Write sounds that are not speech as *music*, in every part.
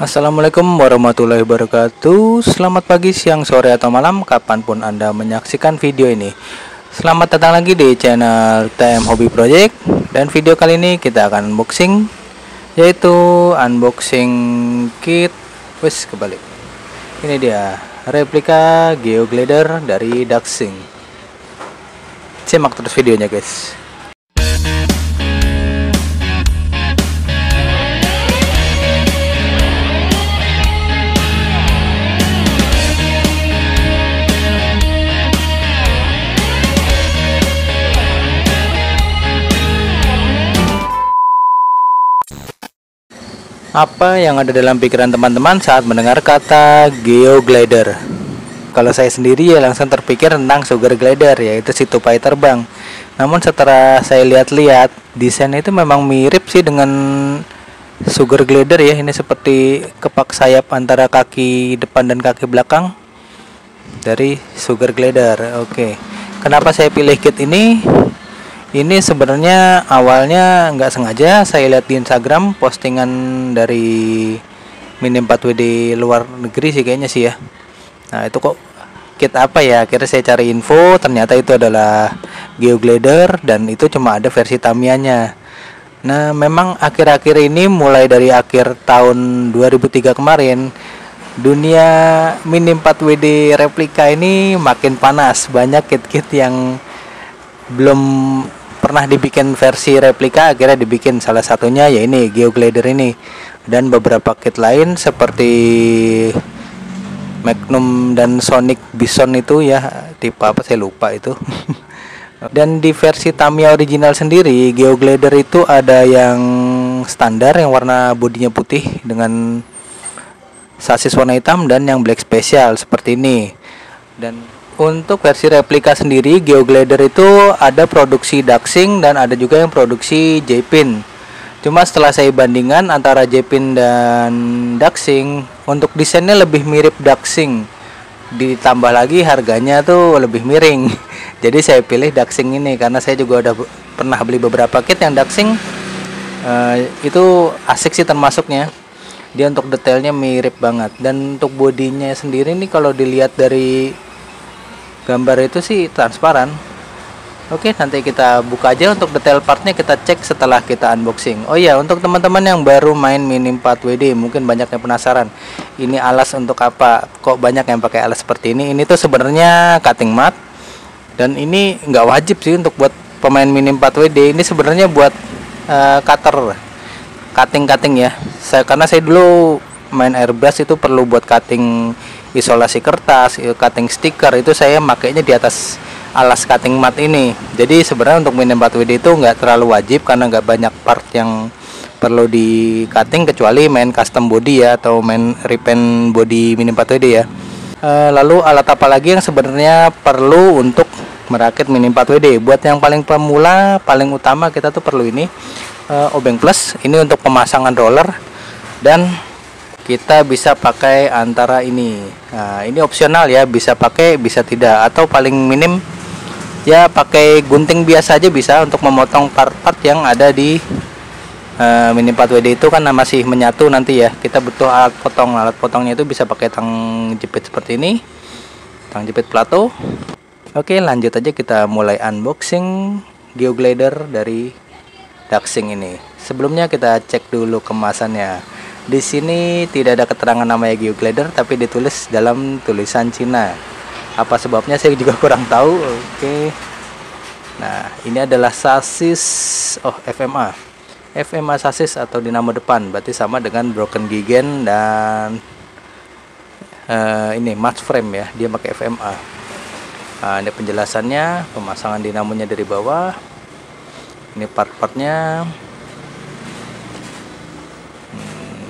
Assalamualaikum warahmatullahi wabarakatuh. Selamat pagi, siang, sore, atau malam Kapan pun Anda menyaksikan video ini. Selamat datang lagi di channel TM Hobby Project. Dan video kali ini kita akan unboxing Yaitu unboxing kit. Wes kebalik. Ini dia replika Geoglider dari Daxing. Simak terus videonya guys Apa yang ada dalam pikiran teman-teman saat mendengar kata geoglider? Kalau saya sendiri ya langsung terpikir tentang sugar glider yaitu si tupai terbang. Namun setelah saya lihat-lihat desain itu memang mirip sih dengan sugar glider ya. Ini seperti kepak sayap antara kaki depan dan kaki belakang dari sugar glider. Oke. Kenapa saya pilih kit ini? Ini sebenarnya awalnya nggak sengaja saya lihat di Instagram postingan dari Minim 4WD luar negeri sih kayaknya sih ya. Nah itu kok kit apa ya? Akhirnya saya cari info ternyata itu adalah Geoglider dan itu cuma ada versi Tamiya-nya. Nah memang akhir-akhir ini mulai dari akhir tahun 2003 kemarin dunia Minim 4WD replika ini makin panas. Banyak kit-kit yang belum pernah dibikin versi replika akhirnya dibikin salah satunya ya ini Geoglider ini. Dan beberapa kit lain seperti Magnum dan Sonic Bison itu ya tipe apa saya lupa itu. *laughs* Dan di versi Tamiya original sendiri Geoglider itu ada yang standar yang warna bodinya putih dengan sasis warna hitam dan yang black special seperti ini dan untuk versi replika sendiri, Geoglider itu ada produksi Daxing dan ada juga yang produksi Jepin. Cuma setelah saya bandingkan antara Jepin dan Daxing, untuk desainnya lebih mirip Daxing. Ditambah lagi harganya tuh lebih miring. *laughs* Jadi saya pilih Daxing ini karena saya juga udah pernah beli beberapa kit yang Daxing. Uh, itu asik sih termasuknya. Dia untuk detailnya mirip banget. Dan untuk bodinya sendiri nih kalau dilihat dari gambar itu sih transparan. Oke nanti kita buka aja untuk detail partnya kita cek setelah kita unboxing. Oh iya untuk teman-teman yang baru main Mini 4WD mungkin banyak yang penasaran. Ini alas untuk apa? Kok banyak yang pakai alas seperti ini? Ini tuh sebenarnya cutting mat. Dan ini nggak wajib sih untuk buat pemain Mini 4WD Ini sebenarnya buat uh, cutter Cutting-cutting ya saya, Karena saya dulu main airbrush itu perlu buat cutting isolasi kertas, cutting stiker itu saya makainya di atas alas cutting mat ini. Jadi sebenarnya untuk Mini 4WD itu nggak terlalu wajib karena nggak banyak part yang perlu di cutting kecuali main custom body ya atau main repaint body Mini 4WD ya. E, lalu alat apa lagi yang sebenarnya perlu untuk merakit Mini 4WD? Buat yang paling pemula, paling utama kita tuh perlu ini e, obeng plus. Ini untuk pemasangan roller dan kita bisa pakai antara ini. Nah ini opsional ya bisa pakai bisa tidak. Atau paling minim ya pakai gunting biasa aja bisa untuk memotong part-part yang ada di uh, mini 4WD itu kan masih menyatu nanti ya. Kita butuh alat potong. Alat potongnya itu bisa pakai tang jepit seperti ini tang jepit plato oke lanjut aja kita mulai unboxing geoglider dari Daxing ini sebelumnya kita cek dulu kemasannya di sini tidak ada keterangan namanya Geoglider tapi ditulis dalam tulisan Cina. Apa sebabnya saya juga *laughs* kurang tahu. Oke. Nah, ini adalah sasis oh FMA. FMA sasis atau dinamo depan berarti sama dengan broken gigen dan uh, ini match frame ya. Dia pakai FMA. Nah, ini penjelasannya, pemasangan dinamonya dari bawah. Ini part-partnya.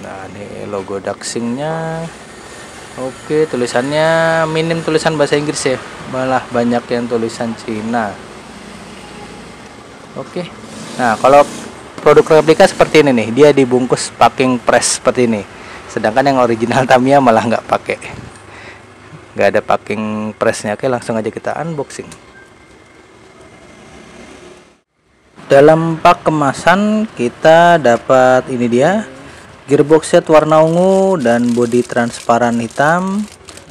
nah ini logo Daxingnya oke tulisannya minim tulisan bahasa Inggris ya. Malah banyak yang tulisan Cina. Oke. Nah kalau produk replika seperti ini nih. Dia dibungkus packing press seperti ini. Sedangkan yang original Tamiya malah nggak pakai nggak ada packing pressnya. Oke langsung aja kita unboxing. Dalam pak kemasan kita dapat ini dia gearbox set warna ungu dan bodi transparan hitam.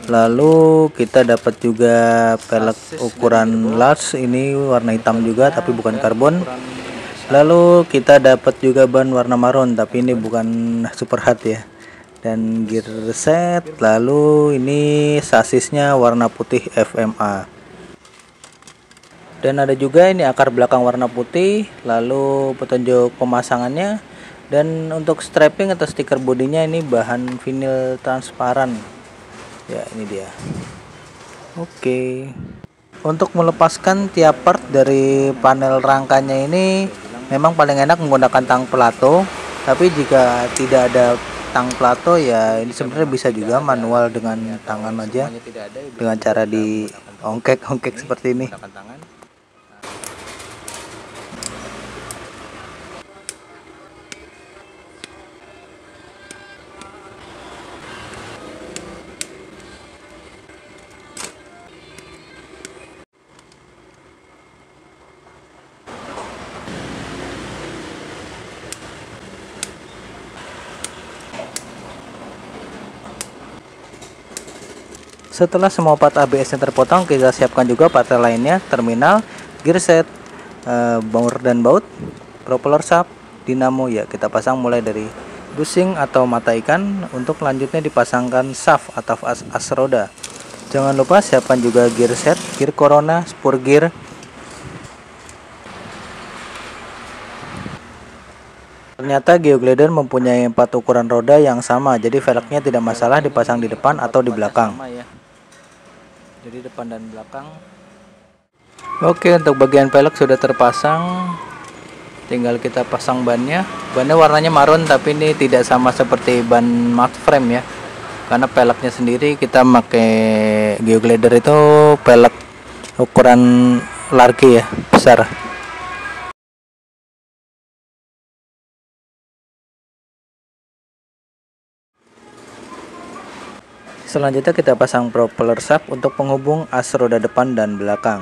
Lalu kita dapat juga pelek ukuran large. Ini warna hitam juga tapi bukan karbon. Lalu kita dapat juga ban warna marun tapi ini bukan super hard ya dan gear set lalu ini sasisnya warna putih FMA dan ada juga ini akar belakang warna putih lalu petunjuk pemasangannya. Dan untuk strapping atau stiker bodinya ini bahan vinyl transparan. Ya ini dia. Oke. Untuk melepaskan tiap part dari panel rangkanya ini memang paling enak menggunakan tang plato tapi jika tidak ada tang plato ya ini sebenarnya bisa juga manual dengan tangan aja dengan cara di ongkek-ongkek seperti ini Setelah semua part ABS yang terpotong, kita siapkan juga part lainnya, terminal, gear set, e, dan baut, propeller shaft, dinamo. Ya kita pasang mulai dari busing atau mata ikan. Untuk lanjutnya dipasangkan shaft atau as, as roda. Jangan lupa siapkan juga gear set, gear corona, spur gear, Ternyata Geoglider mempunyai empat ukuran roda yang sama, jadi velgnya tidak masalah dipasang di depan atau di belakang jadi depan dan belakang. Oke untuk bagian pelek sudah terpasang. Tinggal kita pasang bannya. Bannya warnanya marun tapi ini tidak sama seperti ban mat frame ya. Karena peleknya sendiri kita pakai geoglider itu pelek ukuran large ya besar Selanjutnya kita pasang propeller shaft untuk penghubung as roda depan dan belakang.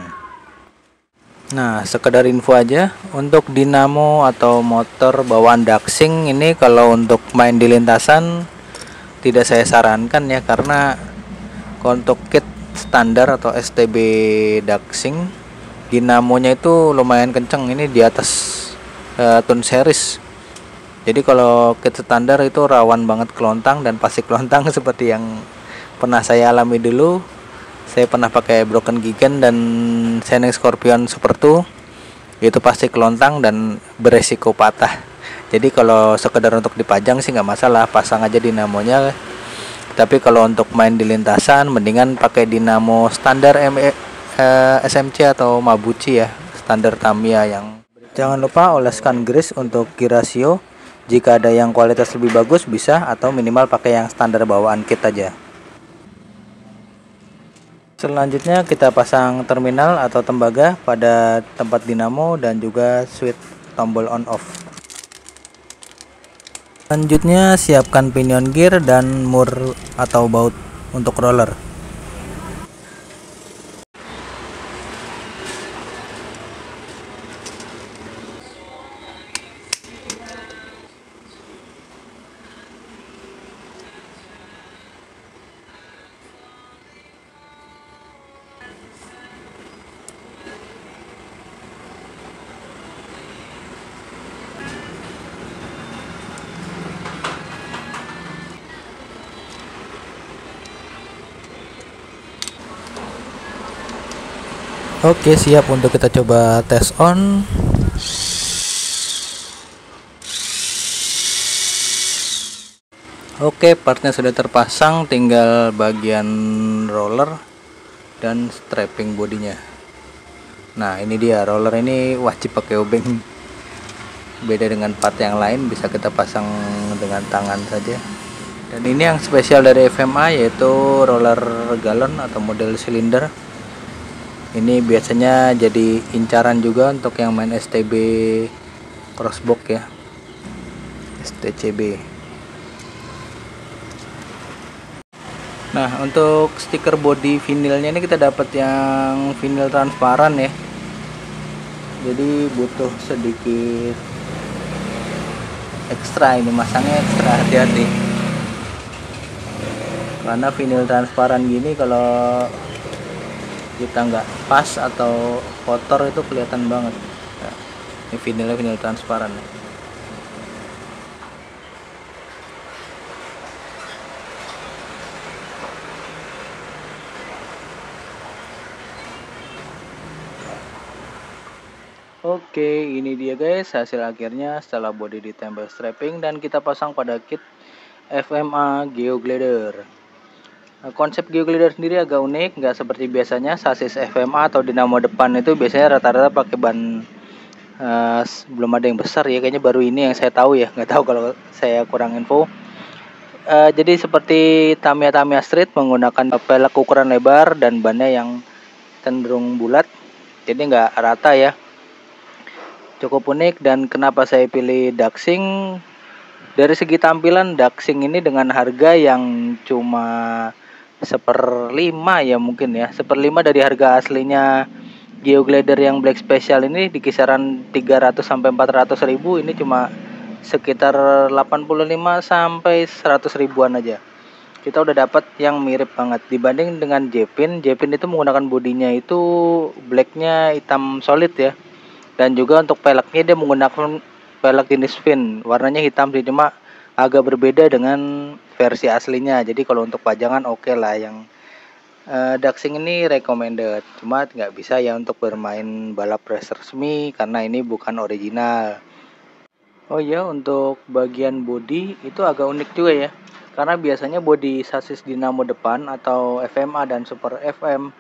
Nah, sekedar info aja untuk dinamo atau motor bawaan Daxing ini kalau untuk main di lintasan tidak saya sarankan ya karena untuk kit standar atau STB Daxing dinamonya itu lumayan kenceng ini di atas uh, tune series. Jadi kalau kit standar itu rawan banget kelontang dan pasti kelontang *laughs* seperti yang pernah saya alami dulu. Saya pernah pakai broken gigan dan Shining Scorpion Super 2 itu pasti kelontang dan beresiko patah. Jadi kalau sekedar untuk dipajang sih nggak masalah pasang aja dinamonya. Tapi kalau untuk main di lintasan mendingan pakai dinamo standar ME, eh, SMC atau Mabuchi ya standar Tamiya yang jangan lupa oleskan grease untuk gear ratio jika ada yang kualitas lebih bagus bisa atau minimal pakai yang standar bawaan kit aja Selanjutnya kita pasang terminal atau tembaga pada tempat dinamo dan juga switch tombol on off. Selanjutnya siapkan pinion gear dan mur atau baut untuk roller. Oke siap untuk kita coba tes on. Oke partnya sudah terpasang tinggal bagian roller dan strapping bodinya. Nah ini dia roller ini wajib pakai obeng. Beda dengan part yang lain bisa kita pasang dengan tangan saja. Dan ini yang spesial dari FMA yaitu roller galon atau model silinder ini biasanya jadi incaran juga untuk yang main STB crossbox ya. STCB nah untuk stiker body vinilnya ini kita dapat yang vinil transparan ya. Jadi butuh sedikit ekstra ini masangnya ekstra hati-hati. Karena vinil transparan gini kalau kita nggak pas atau kotor itu kelihatan banget ini vinilnya vinil transparan Oke, ini dia guys hasil akhirnya setelah body ditempel strapping dan kita pasang pada kit FMA Geoglider. Nah, konsep Geoglider sendiri agak unik, nggak seperti biasanya. Sasis FMA atau dinamo depan itu biasanya rata-rata pakai ban uh, belum ada yang besar ya, kayaknya baru ini yang saya tahu ya, nggak tahu kalau saya kurang info. Uh, jadi seperti Tamiya Tamiya Street menggunakan pelek ukuran lebar dan bannya yang cenderung bulat, jadi nggak rata ya. Cukup unik dan kenapa saya pilih Daxing? Dari segi tampilan Daxing ini dengan harga yang cuma seperlima ya mungkin ya. Seperlima dari harga aslinya Geoglider yang Black Special ini di kisaran 300 sampai 400 ribu ini cuma sekitar 85 sampai 100 ribuan aja. Kita udah dapat yang mirip banget. Dibanding dengan Jepin Jepin itu menggunakan bodinya itu blacknya hitam solid ya. Dan juga untuk peleknya dia menggunakan pelek jenis fin. Warnanya hitam sih cuma agak berbeda dengan versi aslinya. Jadi kalau untuk pajangan oke okay lah. Yang uh, Daxing ini recommended. Cuma nggak bisa ya untuk bermain balap race resmi karena ini bukan original. Oh ya untuk bagian body itu agak unik juga ya. Karena biasanya body sasis dinamo depan atau FMA dan Super FM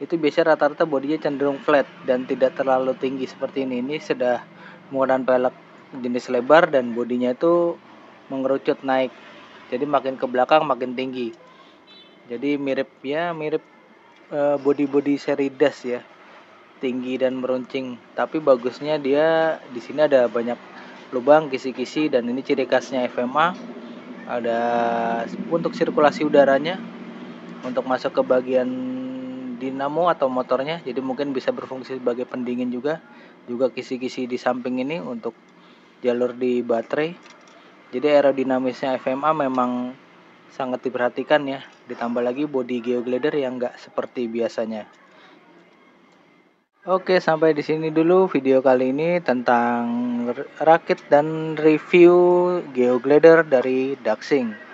itu biasanya rata-rata bodinya cenderung flat dan tidak terlalu tinggi seperti ini. Ini sudah menggunakan pelek jenis lebar dan bodinya itu mengerucut naik jadi makin ke belakang makin tinggi. Jadi mirip ya mirip uh, body-body seri das ya. Tinggi dan meruncing. Tapi bagusnya dia di sini ada banyak lubang kisi-kisi dan ini ciri khasnya FMA ada untuk sirkulasi udaranya untuk masuk ke bagian dinamo atau motornya. Jadi mungkin bisa berfungsi sebagai pendingin juga. Juga kisi-kisi di samping ini untuk jalur di baterai jadi aerodinamisnya FMA memang sangat diperhatikan ya ditambah lagi body geoglider yang enggak seperti biasanya Oke, sampai di sini dulu video kali ini tentang rakit dan review geoglider dari Daxing.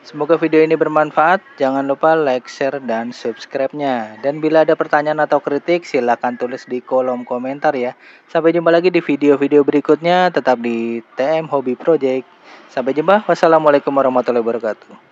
Semoga video ini bermanfaat. Jangan lupa like, share, dan subscribe-nya. Dan bila ada pertanyaan atau kritik, silahkan tulis di kolom komentar ya. Sampai jumpa lagi di video-video berikutnya. Tetap di TM Hobby Project. Sampai jumpa. Wassalamualaikum warahmatullahi wabarakatuh.